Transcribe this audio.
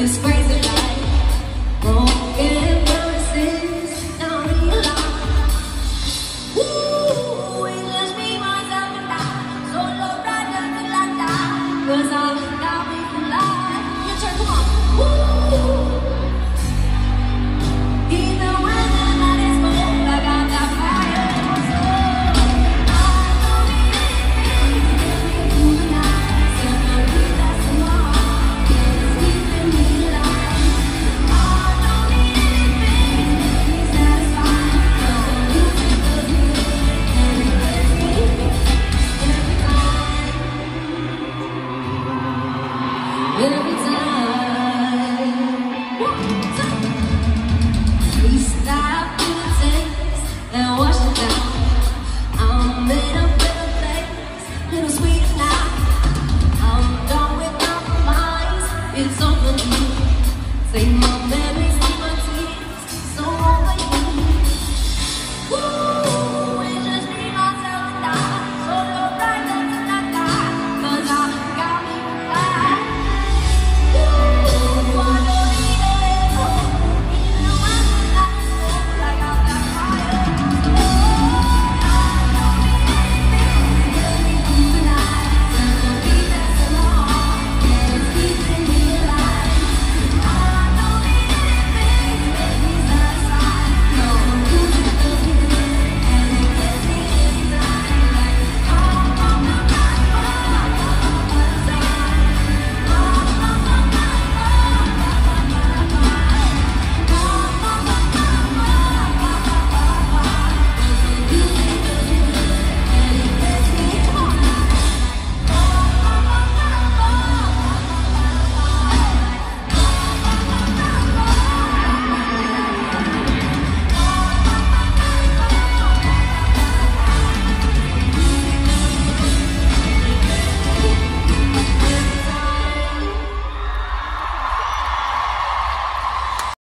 It's crazy. Every